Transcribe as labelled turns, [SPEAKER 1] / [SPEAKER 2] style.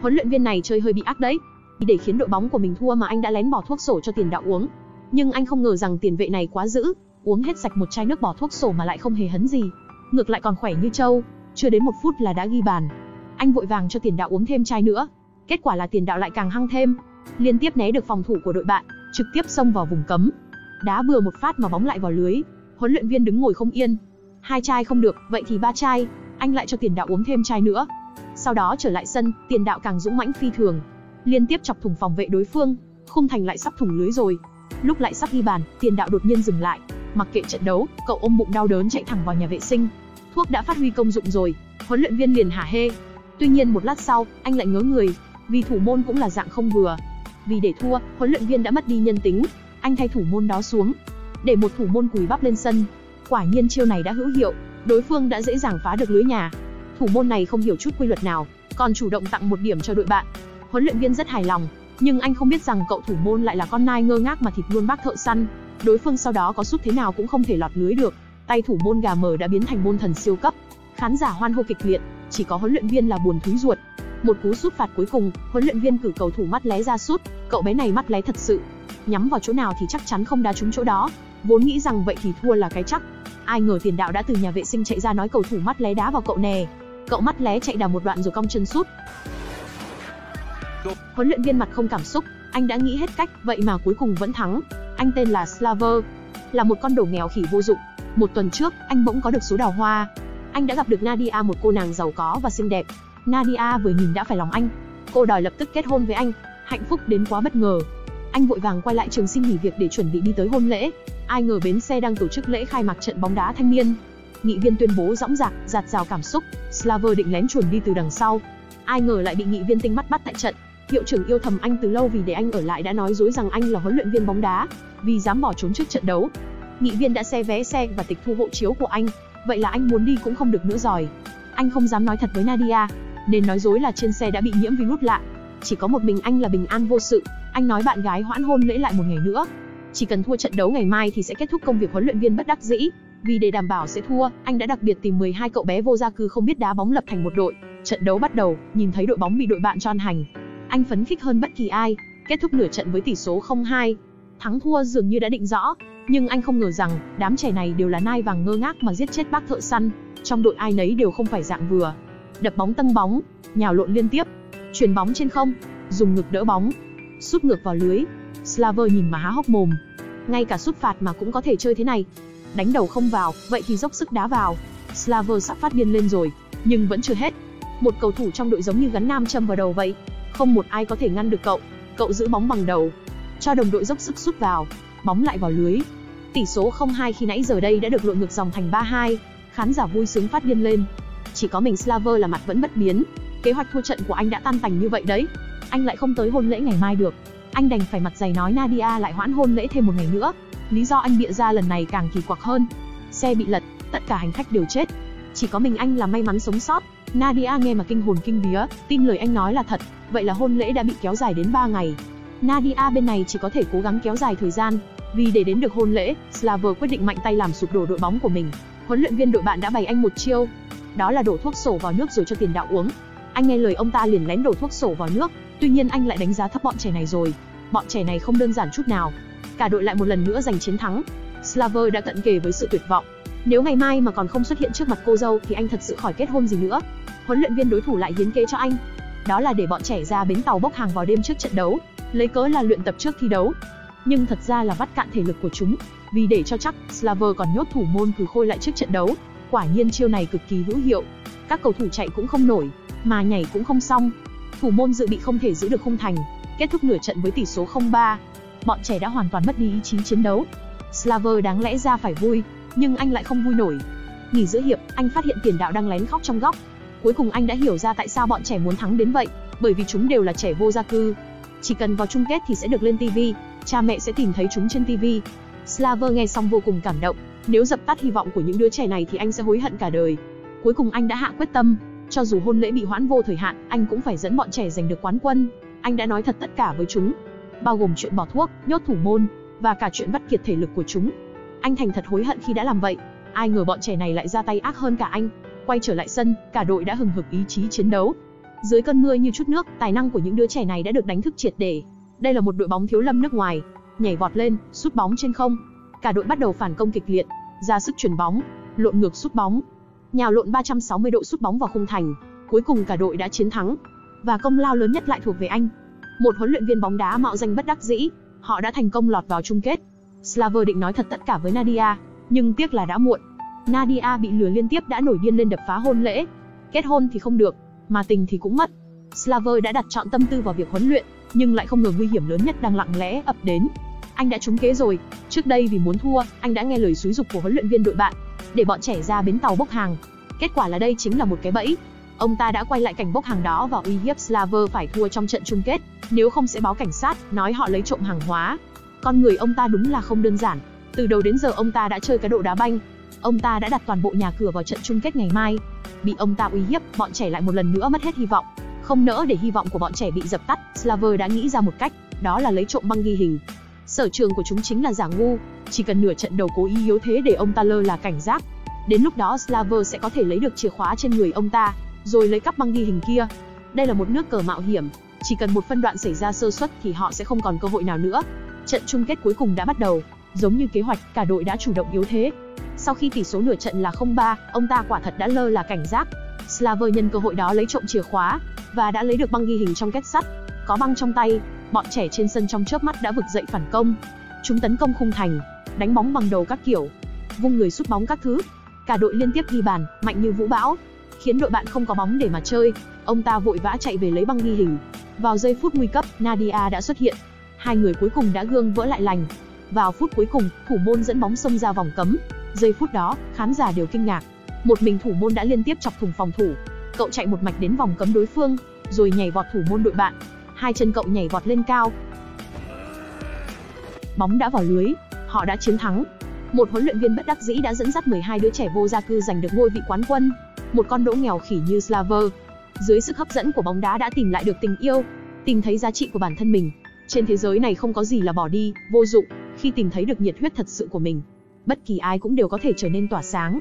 [SPEAKER 1] huấn luyện viên này chơi hơi bị ác đấy. Để khiến đội bóng của mình thua mà anh đã lén bỏ thuốc sổ cho tiền đạo uống. Nhưng anh không ngờ rằng tiền vệ này quá dữ, uống hết sạch một chai nước bỏ thuốc sổ mà lại không hề hấn gì. Ngược lại còn khỏe như trâu, chưa đến một phút là đã ghi bàn. Anh vội vàng cho tiền đạo uống thêm chai nữa. Kết quả là tiền đạo lại càng hăng thêm, liên tiếp né được phòng thủ của đội bạn, trực tiếp xông vào vùng cấm. Đá bừa một phát mà bóng lại vào lưới. Huấn luyện viên đứng ngồi không yên. Hai chai không được, vậy thì ba chai, anh lại cho tiền đạo uống thêm chai nữa. Sau đó trở lại sân, tiền đạo càng dũng mãnh phi thường, liên tiếp chọc thủng phòng vệ đối phương, khung thành lại sắp thủng lưới rồi. Lúc lại sắp ghi bàn, tiền đạo đột nhiên dừng lại, mặc kệ trận đấu, cậu ôm bụng đau đớn chạy thẳng vào nhà vệ sinh. Thuốc đã phát huy công dụng rồi, huấn luyện viên liền hả hê. Tuy nhiên một lát sau, anh lại ngớ người, vì thủ môn cũng là dạng không vừa. Vì để thua, huấn luyện viên đã mất đi nhân tính, anh thay thủ môn đó xuống, để một thủ môn cùi bắp lên sân. Quả nhiên chiêu này đã hữu hiệu, đối phương đã dễ dàng phá được lưới nhà. Thủ môn này không hiểu chút quy luật nào, còn chủ động tặng một điểm cho đội bạn. Huấn luyện viên rất hài lòng, nhưng anh không biết rằng cậu thủ môn lại là con nai ngơ ngác mà thịt luôn bác thợ săn. Đối phương sau đó có sút thế nào cũng không thể lọt lưới được. Tay thủ môn gà mờ đã biến thành môn thần siêu cấp. Khán giả hoan hô kịch liệt, chỉ có huấn luyện viên là buồn thúi ruột. Một cú sút phạt cuối cùng, huấn luyện viên cử cầu thủ mắt lé ra sút, cậu bé này mắt lé thật sự. Nhắm vào chỗ nào thì chắc chắn không đá trúng chỗ đó. Vốn nghĩ rằng vậy thì thua là cái chắc. Ai ngờ tiền đạo đã từ nhà vệ sinh chạy ra nói cầu thủ mắt lé đá vào cậu nè. Cậu mắt lé chạy đào một đoạn rồi cong chân sút. Huấn luyện viên mặt không cảm xúc, anh đã nghĩ hết cách, vậy mà cuối cùng vẫn thắng. Anh tên là Slaver, là một con đồ nghèo khỉ vô dụng. Một tuần trước, anh bỗng có được số đào hoa. Anh đã gặp được Nadia một cô nàng giàu có và xinh đẹp. Nadia vừa nhìn đã phải lòng anh. Cô đòi lập tức kết hôn với anh. Hạnh phúc đến quá bất ngờ. Anh vội vàng quay lại trường xin nghỉ việc để chuẩn bị đi tới hôn lễ. Ai ngờ bến xe đang tổ chức lễ khai mạc trận bóng đá thanh niên. Nghị viên tuyên bố dõng dạc, giạt rào cảm xúc. Slaver định lén chuồn đi từ đằng sau. Ai ngờ lại bị nghị viên tinh mắt bắt tại trận. Hiệu trưởng yêu thầm anh từ lâu vì để anh ở lại đã nói dối rằng anh là huấn luyện viên bóng đá, vì dám bỏ trốn trước trận đấu. Nghị viên đã xe vé xe và tịch thu hộ chiếu của anh, vậy là anh muốn đi cũng không được nữa rồi. Anh không dám nói thật với Nadia, nên nói dối là trên xe đã bị nhiễm virus lạ. Chỉ có một mình anh là bình an vô sự, anh nói bạn gái hoãn hôn lễ lại một ngày nữa. Chỉ cần thua trận đấu ngày mai thì sẽ kết thúc công việc huấn luyện viên bất đắc dĩ. Vì để đảm bảo sẽ thua, anh đã đặc biệt tìm 12 cậu bé vô gia cư không biết đá bóng lập thành một đội. Trận đấu bắt đầu, nhìn thấy đội bóng bị đội bạn tròn hành, anh phấn khích hơn bất kỳ ai, kết thúc nửa trận với tỷ số 0-2. Thắng thua dường như đã định rõ, nhưng anh không ngờ rằng đám trẻ này đều là nai vàng ngơ ngác mà giết chết bác thợ săn. Trong đội ai nấy đều không phải dạng vừa. Đập bóng tăng bóng, nhào lộn liên tiếp, chuyền bóng trên không, dùng ngực đỡ bóng, sút ngược vào lưới. Slaver nhìn mà há hốc mồm. Ngay cả sút phạt mà cũng có thể chơi thế này. Đánh đầu không vào, vậy thì dốc sức đá vào. Slaver sắp phát điên lên rồi, nhưng vẫn chưa hết. Một cầu thủ trong đội giống như gắn nam châm vào đầu vậy, không một ai có thể ngăn được cậu. Cậu giữ bóng bằng đầu, cho đồng đội dốc sức sút vào, bóng lại vào lưới. Tỷ số 0-2 khi nãy giờ đây đã được lội ngược dòng thành 3-2. Khán giả vui sướng phát điên lên. Chỉ có mình Slaver là mặt vẫn bất biến. Kế hoạch thua trận của anh đã tan tành như vậy đấy. Anh lại không tới hôn lễ ngày mai được. Anh đành phải mặt dày nói Nadia lại hoãn hôn lễ thêm một ngày nữa. Lý do anh bịa ra lần này càng kỳ quặc hơn. Xe bị lật, tất cả hành khách đều chết. Chỉ có mình anh là may mắn sống sót. Nadia nghe mà kinh hồn kinh vía, tin lời anh nói là thật, vậy là hôn lễ đã bị kéo dài đến 3 ngày. Nadia bên này chỉ có thể cố gắng kéo dài thời gian, vì để đến được hôn lễ, Slaver quyết định mạnh tay làm sụp đổ đội bóng của mình. Huấn luyện viên đội bạn đã bày anh một chiêu, đó là đổ thuốc sổ vào nước rồi cho tiền đạo uống. Anh nghe lời ông ta liền lén đổ thuốc sổ vào nước, tuy nhiên anh lại đánh giá thấp bọn trẻ này rồi. Bọn trẻ này không đơn giản chút nào. Cả đội lại một lần nữa giành chiến thắng. Slaver đã cận kề với sự tuyệt vọng. Nếu ngày mai mà còn không xuất hiện trước mặt cô dâu thì anh thật sự khỏi kết hôn gì nữa. Huấn luyện viên đối thủ lại hiến kế cho anh. Đó là để bọn trẻ ra bến tàu bốc hàng vào đêm trước trận đấu, lấy cớ là luyện tập trước thi đấu. Nhưng thật ra là vắt cạn thể lực của chúng, vì để cho chắc, Slaver còn nhốt thủ môn cử khôi lại trước trận đấu. Quả nhiên chiêu này cực kỳ hữu hiệu. Các cầu thủ chạy cũng không nổi, mà nhảy cũng không xong. Thủ môn dự bị không thể giữ được khung thành, kết thúc nửa trận với tỷ số 0-3. Bọn trẻ đã hoàn toàn mất đi ý chí chiến đấu. Slaver đáng lẽ ra phải vui, nhưng anh lại không vui nổi. Nghỉ giữa hiệp, anh phát hiện tiền đạo đang lén khóc trong góc. Cuối cùng anh đã hiểu ra tại sao bọn trẻ muốn thắng đến vậy, bởi vì chúng đều là trẻ vô gia cư. Chỉ cần vào chung kết thì sẽ được lên TV, cha mẹ sẽ tìm thấy chúng trên TV. Slaver nghe xong vô cùng cảm động, nếu dập tắt hy vọng của những đứa trẻ này thì anh sẽ hối hận cả đời. Cuối cùng anh đã hạ quyết tâm, cho dù hôn lễ bị hoãn vô thời hạn, anh cũng phải dẫn bọn trẻ giành được quán quân. Anh đã nói thật tất cả với chúng, bao gồm chuyện bỏ thuốc, nhốt thủ môn và cả chuyện vắt kiệt thể lực của chúng. Anh thành thật hối hận khi đã làm vậy. Ai ngờ bọn trẻ này lại ra tay ác hơn cả anh. Quay trở lại sân, cả đội đã hừng hực ý chí chiến đấu. Dưới cơn mưa như chút nước, tài năng của những đứa trẻ này đã được đánh thức triệt để. Đây là một đội bóng thiếu lâm nước ngoài, nhảy vọt lên, sút bóng trên không. Cả đội bắt đầu phản công kịch liệt, ra sức chuyển bóng, lộn ngược sút bóng, nhào lộn 360 độ sút bóng vào khung thành. Cuối cùng cả đội đã chiến thắng, và công lao lớn nhất lại thuộc về anh. Một huấn luyện viên bóng đá mạo danh bất đắc dĩ, họ đã thành công lọt vào chung kết. Slaver định nói thật tất cả với Nadia, nhưng tiếc là đã muộn. Nadia bị lừa liên tiếp đã nổi điên lên đập phá hôn lễ. Kết hôn thì không được, mà tình thì cũng mất. Slaver đã đặt chọn tâm tư vào việc huấn luyện, nhưng lại không ngờ nguy hiểm lớn nhất đang lặng lẽ ập đến. Anh đã trúng kế rồi. Trước đây vì muốn thua, anh đã nghe lời xúi dục của huấn luyện viên đội bạn, để bọn trẻ ra bến tàu bốc hàng. Kết quả là đây chính là một cái bẫy. Ông ta đã quay lại cảnh bốc hàng đó và uy hiếp Slaver phải thua trong trận chung kết, nếu không sẽ báo cảnh sát, nói họ lấy trộm hàng hóa. Con người ông ta đúng là không đơn giản. Từ đầu đến giờ ông ta đã chơi cái độ đá banh. Ông ta đã đặt toàn bộ nhà cửa vào trận chung kết ngày mai. Bị ông ta uy hiếp, bọn trẻ lại một lần nữa mất hết hy vọng. Không nỡ để hy vọng của bọn trẻ bị dập tắt, Slaver đã nghĩ ra một cách, đó là lấy trộm băng ghi hình. Sở trường của chúng chính là giả ngu, chỉ cần nửa trận đầu cố ý yếu thế để ông ta lơ là cảnh giác. Đến lúc đó Slaver sẽ có thể lấy được chìa khóa trên người ông ta, rồi lấy cắp băng ghi hình kia. Đây là một nước cờ mạo hiểm, chỉ cần một phân đoạn xảy ra sơ suất thì họ sẽ không còn cơ hội nào nữa. Trận chung kết cuối cùng đã bắt đầu, giống như kế hoạch, cả đội đã chủ động yếu thế. Sau khi tỷ số nửa trận là 0-3, ông ta quả thật đã lơ là cảnh giác. Slaver nhân cơ hội đó lấy trộm chìa khóa và đã lấy được băng ghi hình trong kết sắt. Có băng trong tay, bọn trẻ trên sân trong chớp mắt đã vực dậy phản công. Chúng tấn công khung thành, đánh bóng bằng đầu các kiểu, vung người sút bóng các thứ. Cả đội liên tiếp ghi bàn, mạnh như vũ bão, khiến đội bạn không có bóng để mà chơi. Ông ta vội vã chạy về lấy băng ghi hình. Vào giây phút nguy cấp, Nadia đã xuất hiện. Hai người cuối cùng đã gương vỡ lại lành. Vào phút cuối cùng, thủ môn dẫn bóng xông ra vòng cấm. Giây phút đó, khán giả đều kinh ngạc. Một mình thủ môn đã liên tiếp chọc thủng phòng thủ. Cậu chạy một mạch đến vòng cấm đối phương, rồi nhảy vọt thủ môn đội bạn. Hai chân cậu nhảy vọt lên cao. Bóng đã vào lưới, họ đã chiến thắng. Một huấn luyện viên bất đắc dĩ đã dẫn dắt 12 đứa trẻ vô gia cư giành được ngôi vị quán quân một con đỗ nghèo khỉ như Slaver. Dưới sức hấp dẫn của bóng đá đã tìm lại được tình yêu, tìm thấy giá trị của bản thân mình. Trên thế giới này không có gì là bỏ đi, vô dụng, khi tìm thấy được nhiệt huyết thật sự của mình. Bất kỳ ai cũng đều có thể trở nên tỏa sáng.